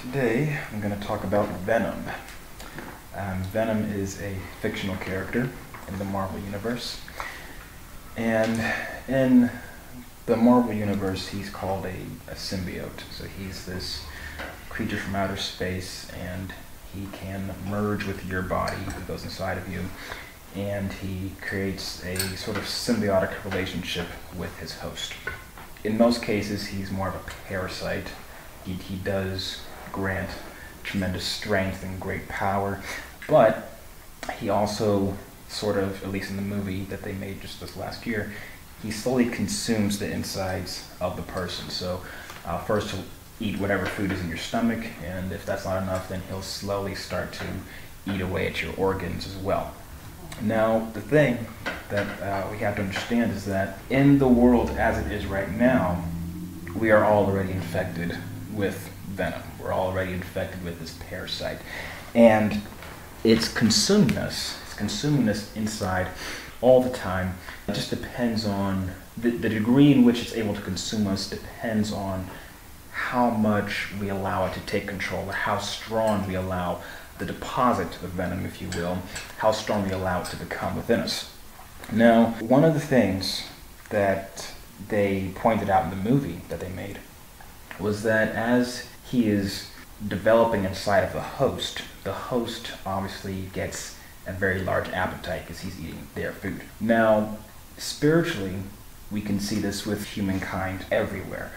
Today I'm going to talk about Venom. Um, Venom is a fictional character in the Marvel Universe. And in the Marvel Universe, he's called a, a symbiote. So he's this creature from outer space, and he can merge with your body. He goes inside of you, and he creates a sort of symbiotic relationship with his host. In most cases, he's more of a parasite. He, he does grant tremendous strength and great power, but he also sort of, at least in the movie that they made just this last year, he slowly consumes the insides of the person. So uh, first he'll eat whatever food is in your stomach, and if that's not enough, then he'll slowly start to eat away at your organs as well. Now, the thing that uh, we have to understand is that in the world as it is right now, we are all already infected with venom. We're already infected with this parasite. And it's consuming us, it's consuming us inside all the time. It just depends on the, the degree in which it's able to consume us, depends on how much we allow it to take control how strong we allow the deposit of venom, if you will, how strong we allow it to become within us. Now, one of the things that they pointed out in the movie that they made was that as he is developing inside of the host, the host obviously gets a very large appetite because he's eating their food. Now, spiritually, we can see this with humankind everywhere.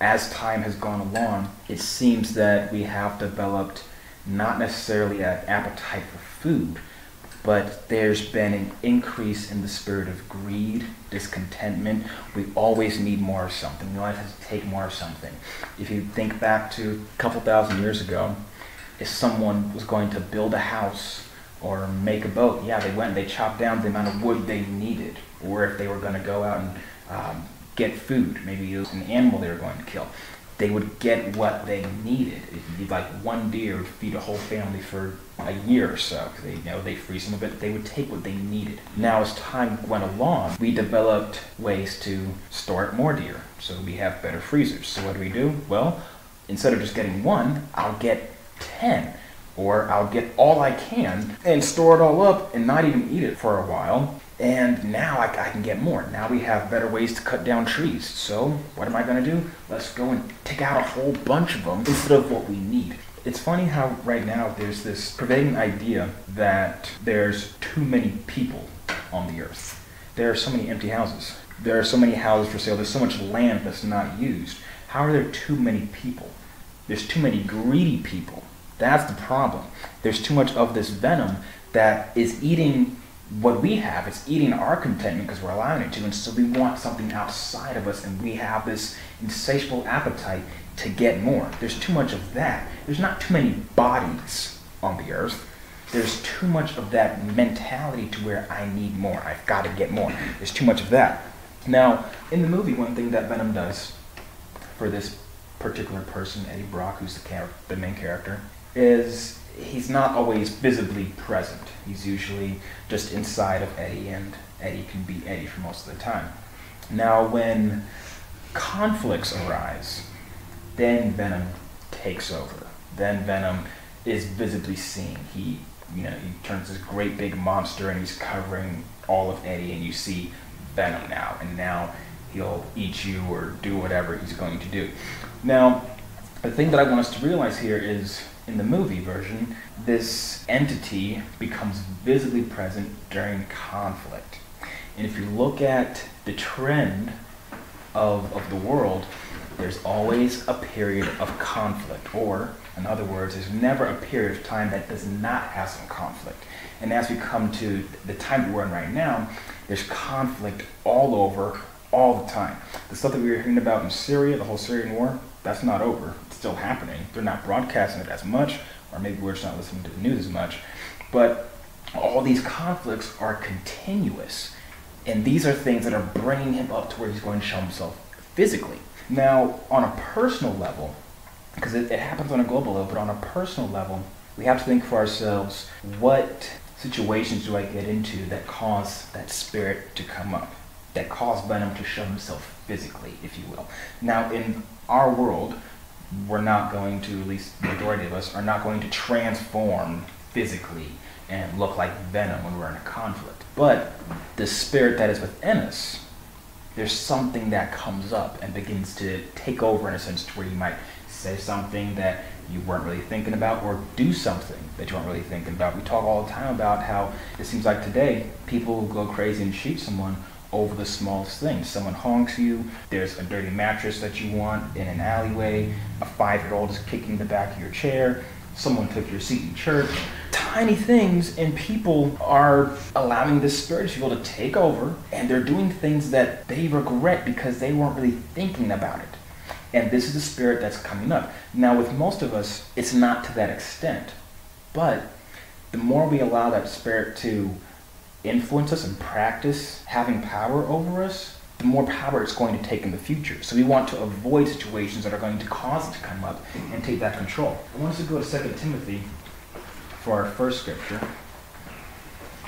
As time has gone along, it seems that we have developed not necessarily an appetite for food, but there's been an increase in the spirit of greed, discontentment. We always need more of something. We always have to take more of something. If you think back to a couple thousand years ago, if someone was going to build a house or make a boat, yeah, they went and they chopped down the amount of wood they needed. Or if they were going to go out and um, get food, maybe it was an animal they were going to kill they would get what they needed. It'd be like one deer would feed a whole family for a year or so. They, you know, they freeze them of it. They would take what they needed. Now, as time went along, we developed ways to store it more deer. So we have better freezers. So what do we do? Well, instead of just getting one, I'll get ten. Or I'll get all I can and store it all up and not even eat it for a while and now I, I, can get more. Now we have better ways to cut down trees. So what am I going to do? Let's go and take out a whole bunch of them instead of what we need. It's funny how right now there's this pervading idea that there's too many people on the earth. There are so many empty houses. There are so many houses for sale. There's so much land that's not used. How are there too many people? There's too many greedy people. That's the problem. There's too much of this venom that is eating what we have is eating our contentment because we're allowing it to, and so we want something outside of us, and we have this insatiable appetite to get more. There's too much of that. There's not too many bodies on the earth. There's too much of that mentality to where I need more. I've got to get more. There's too much of that. Now, in the movie, one thing that Venom does for this particular person, Eddie Brock, who's the, char- the main character, is he's not always visibly present. He's usually just inside of Eddie, and Eddie can be Eddie for most of the time. Now, when conflicts arise, then Venom takes over. Then Venom is visibly seen. He, you know, he turns this great big monster, and he's covering all of Eddie, and you see Venom now, and now he'll eat you or do whatever he's going to do. Now, the thing that I want us to realize here is in the movie version, this entity becomes visibly present during conflict. And if you look at the trend of, of the world, there's always a period of conflict. Or, in other words, there's never a period of time that does not have some conflict. And as we come to the time that we're in right now, there's conflict all over, all the time. The stuff that we were hearing about in Syria, the whole Syrian war, that's not over still happening. They're not broadcasting it as much, or maybe we're just not listening to the news as much. But all these conflicts are continuous. And these are things that are bringing him up to where he's going to show himself physically. Now, on a personal level, because it, it happens on a global level, but on a personal level, we have to think for ourselves what situations do I get into that cause that spirit to come up, that cause Venom to show himself physically, if you will. Now, in our world, we're not going to, at least the majority of us, are not going to transform physically and look like venom when we're in a conflict. But the spirit that is within us, there's something that comes up and begins to take over in a sense to where you might say something that you weren't really thinking about or do something that you weren't really thinking about. We talk all the time about how it seems like today people go crazy and shoot someone over the smallest things. Someone honks you, there's a dirty mattress that you want in an alleyway, a five year old is kicking the back of your chair, someone took your seat in church. Tiny things, and people are allowing this spirit to be to take over, and they're doing things that they regret because they weren't really thinking about it. And this is the spirit that's coming up. Now, with most of us, it's not to that extent. But the more we allow that spirit to influence us and practice having power over us, the more power it's going to take in the future. So we want to avoid situations that are going to cause it to come up and take that control. I want us to go to 2 Timothy for our first scripture,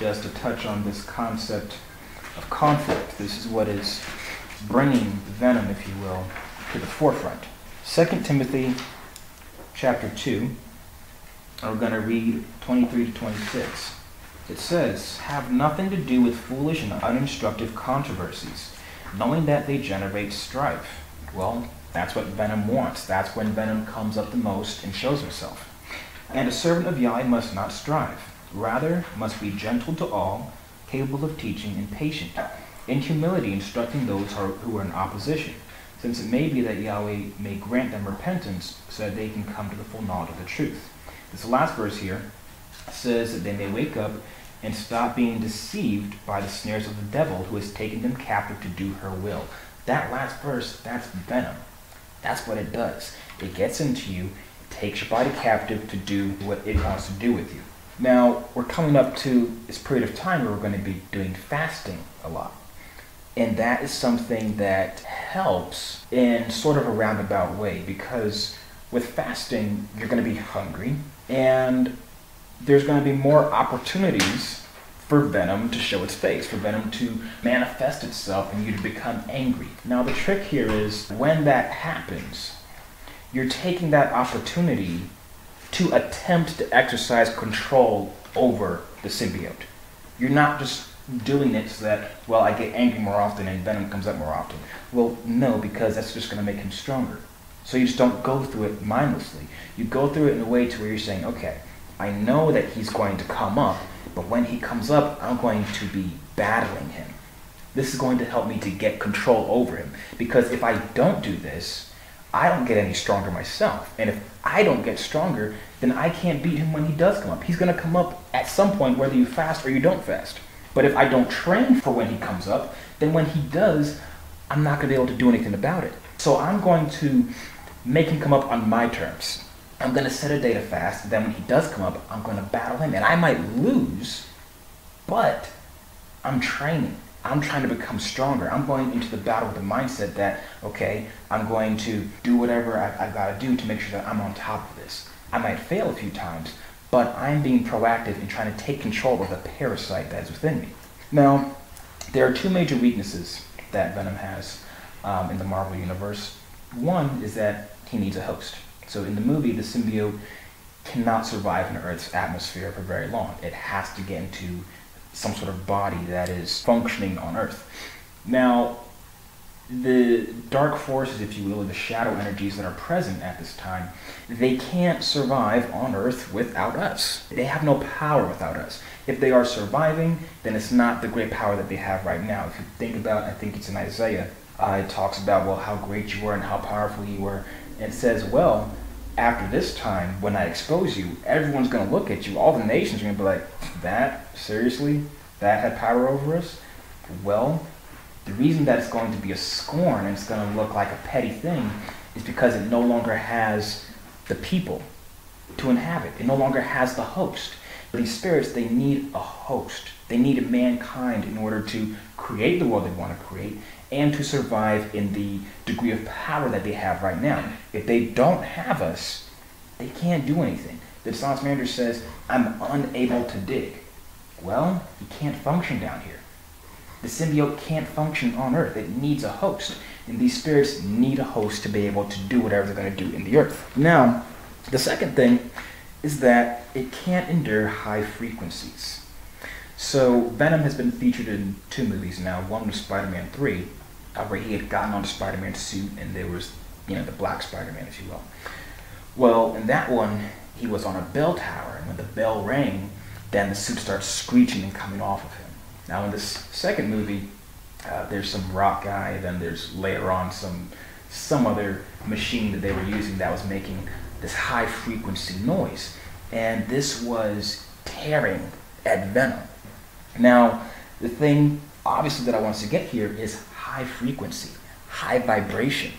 just to touch on this concept of conflict. This is what is bringing the venom, if you will, to the forefront. 2 Timothy chapter 2, we're going to read 23 to 26. It says, Have nothing to do with foolish and uninstructive controversies, knowing that they generate strife. Well, that's what venom wants. That's when venom comes up the most and shows himself. And a servant of Yahweh must not strive. Rather, must be gentle to all, capable of teaching, and patient, in humility instructing those who are in opposition, since it may be that Yahweh may grant them repentance so that they can come to the full knowledge of the truth. This last verse here says that they may wake up and stop being deceived by the snares of the devil who has taken them captive to do her will. That last verse, that's venom. That's what it does. It gets into you, takes your body captive to do what it wants to do with you. Now, we're coming up to this period of time where we're going to be doing fasting a lot. And that is something that helps in sort of a roundabout way because with fasting, you're going to be hungry and there's going to be more opportunities for Venom to show its face, for Venom to manifest itself and you to become angry. Now, the trick here is when that happens, you're taking that opportunity to attempt to exercise control over the symbiote. You're not just doing it so that, well, I get angry more often and Venom comes up more often. Well, no, because that's just going to make him stronger. So you just don't go through it mindlessly. You go through it in a way to where you're saying, okay, I know that he's going to come up, but when he comes up, I'm going to be battling him. This is going to help me to get control over him. Because if I don't do this, I don't get any stronger myself. And if I don't get stronger, then I can't beat him when he does come up. He's going to come up at some point, whether you fast or you don't fast. But if I don't train for when he comes up, then when he does, I'm not going to be able to do anything about it. So I'm going to make him come up on my terms. I'm going to set a day to fast. Then when he does come up, I'm going to battle him. And I might lose, but I'm training. I'm trying to become stronger. I'm going into the battle with the mindset that, okay, I'm going to do whatever I, have got to do to make sure that I'm on top of this. I might fail a few times, but I'm being proactive in trying to take control of the parasite that is within me. Now, there are two major weaknesses that Venom has um, in the Marvel Universe. One is that he needs a host. So in the movie, the symbiote cannot survive in Earth's atmosphere for very long. It has to get into some sort of body that is functioning on Earth. Now, the dark forces, if you will, or the shadow energies that are present at this time, they can't survive on Earth without us. They have no power without us. If they are surviving, then it's not the great power that they have right now. If you think about, I think it's in Isaiah, uh, it talks about, well, how great you were and how powerful you were. And says, well, after this time, when I expose you, everyone's going to look at you. All the nations are going to be like, that? Seriously? That had power over us? Well, the reason that it's going to be a scorn and it's going to look like a petty thing is because it no longer has the people to inhabit. It no longer has the host. These spirits, they need a host. They need a mankind in order to create the world they want to create and to survive in the degree of power that they have right now. If they don't have us, they can't do anything. The dishonest manager says, I'm unable to dig. Well, you can't function down here. The symbiote can't function on Earth. It needs a host. And these spirits need a host to be able to do whatever they're going to do in the Earth. Now, the second thing is that it can't endure high frequencies. So, Venom has been featured in two movies now. One was Spider Man 3, uh, where he had gotten onto Spider Man's suit and there was, you know, the black Spider Man, if you will. Well, in that one, he was on a bell tower, and when the bell rang, then the suit starts screeching and coming off of him. Now, in this second movie, uh, there's some rock guy, then there's later on some some other machine that they were using that was making this high frequency noise, and this was tearing at Venom. Now, the thing obviously that I want us to get here is high frequency, high vibration.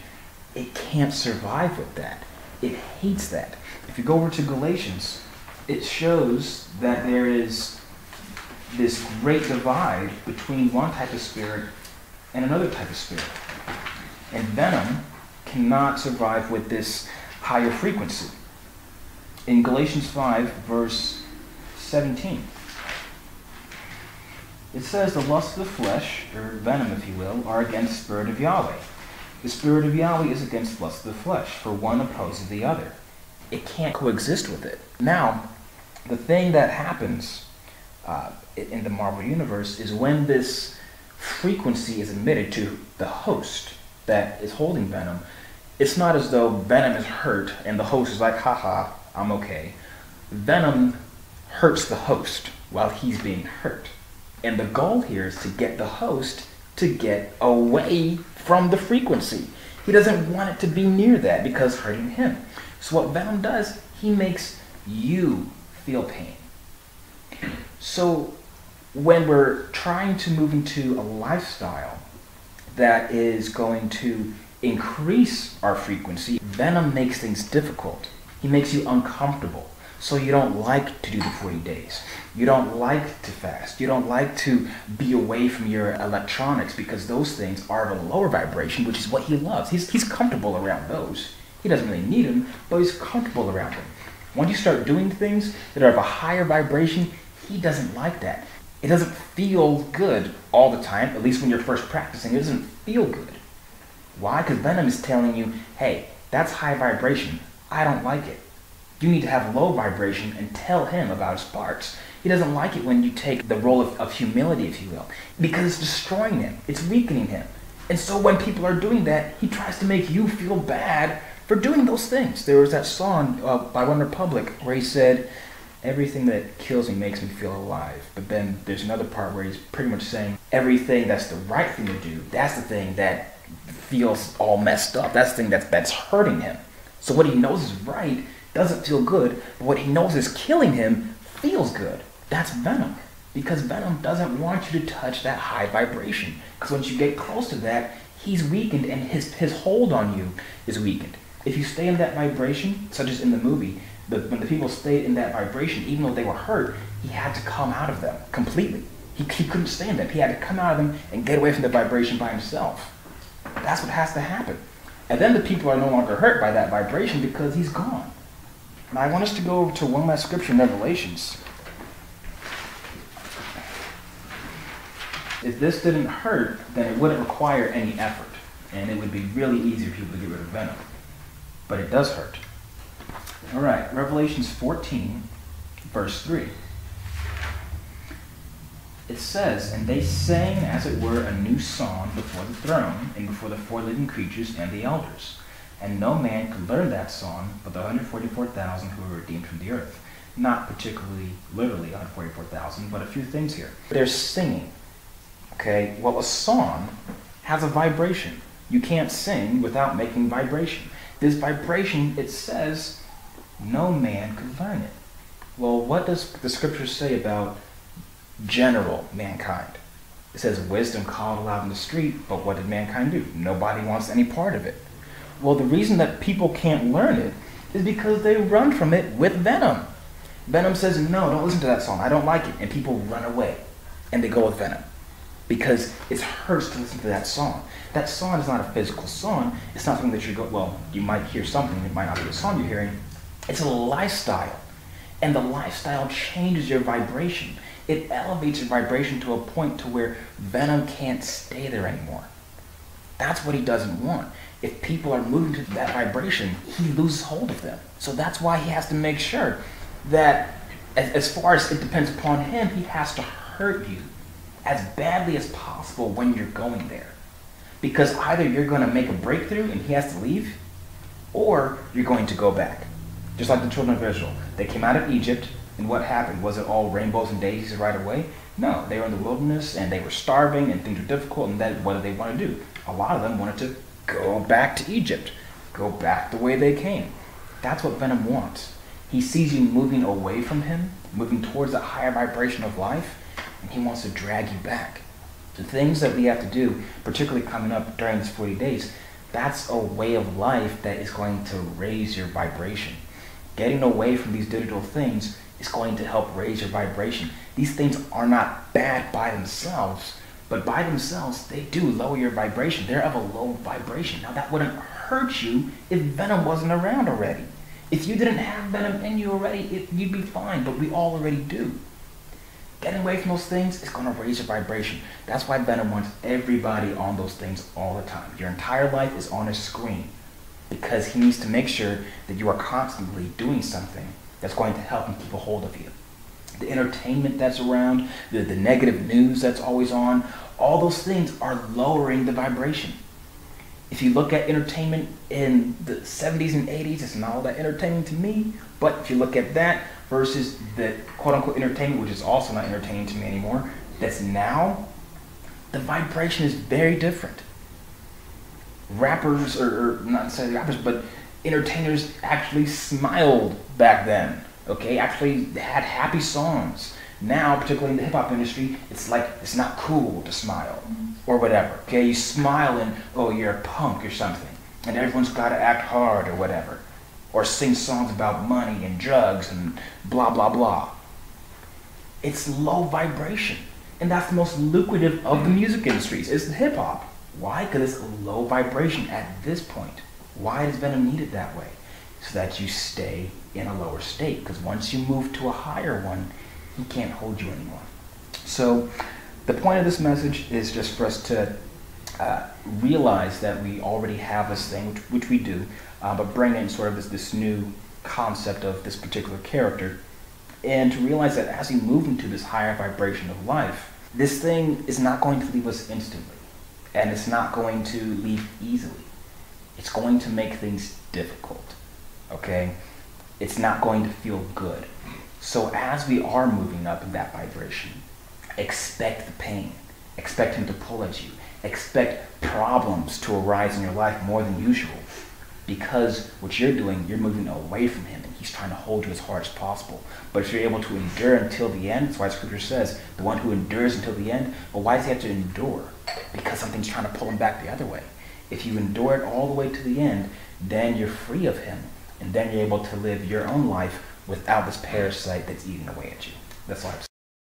It can't survive with that. It hates that. If you go over to Galatians, it shows that there is this great divide between one type of spirit and another type of spirit. And venom cannot survive with this higher frequency. In Galatians 5, verse 17, it says, The lust of the flesh, or venom, if you will, are against the Spirit of Yahweh. The Spirit of Yahweh is against the lust of the flesh, for one opposes the other. It can't coexist with it. Now, the thing that happens uh, in the Marvel Universe is when this frequency is emitted to the host that is holding Venom, it's not as though Venom is hurt and the host is like, haha, I'm okay. Venom hurts the host while he's being hurt. And the goal here is to get the host to get away from the frequency. He doesn't want it to be near that because hurting him. So what Venom does, he makes you feel pain. So when we're trying to move into a lifestyle that is going to increase our frequency, Venom makes things difficult. He makes you uncomfortable. So you don't like to do the 40 days. You don't like to fast. You don't like to be away from your electronics because those things are of a lower vibration, which is what he loves. He's, he's comfortable around those. He doesn't really need them, but he's comfortable around them. Once you start doing things that are of a higher vibration, he doesn't like that. It doesn't feel good all the time, at least when you're first practicing. It doesn't feel good. Why? Because Venom is telling you, hey, that's high vibration. I don't like it. You need to have low vibration and tell him about his parts. He doesn't like it when you take the role of, of humility, if you will, because it's destroying him, it's weakening him. And so when people are doing that, he tries to make you feel bad for doing those things. There was that song uh, by OneRepublic where he said, Everything that kills me makes me feel alive. But then there's another part where he's pretty much saying, Everything that's the right thing to do, that's the thing that feels all messed up. That's the thing that's, that's hurting him. So what he knows is right doesn't feel good, but what he knows is killing him feels good. That's Venom. Because Venom doesn't want you to touch that high vibration. Because once you get close to that, he's weakened and his, his hold on you is weakened. If you stay in that vibration, such as in the movie, the, when the people stayed in that vibration, even though they were hurt, he had to come out of them completely. He, he couldn't stay in them. He had to come out of them and get away from the vibration by himself. That's what has to happen. And then the people are no longer hurt by that vibration because he's gone. I want us to go to one last scripture in Revelations. If this didn't hurt, then it wouldn't require any effort. And it would be really easy for people to get rid of venom but it does hurt. All right, Revelations 14, verse 3. It says, And they sang, as it were, a new song before the throne, and before the four living creatures and the elders. And no man could learn that song but the 144,000 who were redeemed from the earth. Not particularly, literally 144,000, but a few things here. They're singing. Okay, well, a song has a vibration. You can't sing without making vibration. This vibration, it says, no man could learn it. Well, what does the scripture say about general mankind? It says wisdom called aloud in the street, but what did mankind do? Nobody wants any part of it. Well, the reason that people can't learn it is because they run from it with venom. Venom says, no, don't listen to that song. I don't like it. And people run away and they go with venom because it hurts to listen to that song. That song is not a physical song. It's not something that you go, well, you might hear something, it might not be the song you're hearing. It's a lifestyle. And the lifestyle changes your vibration. it elevates your vibration to a point to where venom can't stay there anymore. That's what he doesn't want. If people are moving to that vibration, he loses hold of them. So that's why he has to make sure that, as far as it depends upon him, he has to hurt you as badly as possible when you're going there. Because either you're going to make a breakthrough and he has to leave, or you're going to go back. Just like the children of Israel. They came out of Egypt, and what happened? Was it all rainbows and daisies right away? No, they were in the wilderness and they were starving and things were difficult, and then what did they want to do? A lot of them wanted to go back to Egypt, go back the way they came. That's what Venom wants. He sees you moving away from him, moving towards that higher vibration of life, and he wants to drag you back. The things that we have to do, particularly coming up during this 40 days, that's a way of life that is going to raise your vibration. Getting away from these digital things is going to help raise your vibration. These things are not bad by themselves, but by themselves, they do lower your vibration. They're of a low vibration. Now, that wouldn't hurt you if Venom wasn't around already. If you didn't have Venom in you already, it, you'd be fine, but we all already do. Getting away from those things is going to raise your vibration. That's why Venom wants everybody on those things all the time. Your entire life is on a screen because he needs to make sure that you are constantly doing something that's going to help him keep a hold of you. The entertainment that's around, the, the negative news that's always on, all those things are lowering the vibration. If you look at entertainment in the 70s and 80s, it's not all that entertaining to me. But if you look at that versus the quote unquote entertainment, which is also not entertaining to me anymore, that's now, the vibration is very different. Rappers, or, or not necessarily rappers, but entertainers actually smiled back then. Okay, actually had happy songs. Now, particularly in the hip hop industry, it's like it's not cool to smile or whatever. Okay, you smile and oh, you're a punk or something, and everyone's got to act hard or whatever, or sing songs about money and drugs and blah blah blah. It's low vibration, and that's the most lucrative of the music industries. Is hip hop. Why? Because it's low vibration at this point. Why does Venom need it that way? So that you stay in a lower state. Because once you move to a higher one, he can't hold you anymore. So the point of this message is just for us to uh, realize that we already have this thing, which, which we do, uh, but bring in sort of this, this new concept of this particular character, and to realize that as we move into this higher vibration of life, this thing is not going to leave us instantly, and it's not going to leave easily. It's going to make things difficult, okay? It's not going to feel good. So as we are moving up in that vibration, expect the pain. Expect him to pull at you. Expect problems to arise in your life more than usual. Because what you're doing, you're moving away from him and he's trying to hold you as hard as possible. But if you're able to endure until the end, that's why scripture says, the one who endures until the end, well, why does he have to endure? Because something's trying to pull him back the other way. If you endure it all the way to the end, then you're free of him. And then you're able to live your own life without this parasite that's eating away at you. That's all I